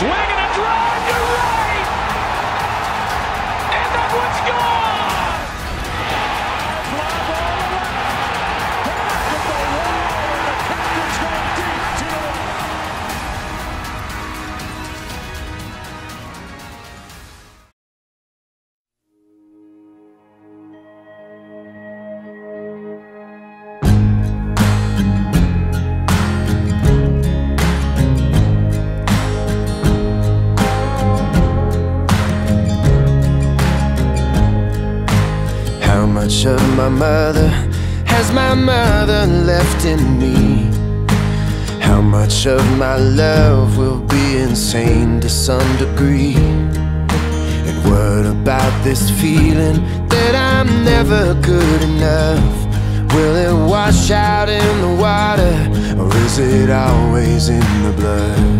swing. Much of my mother has my mother left in me? How much of my love will be insane to some degree? And what about this feeling that I'm never good enough? Will it wash out in the water or is it always in the blood?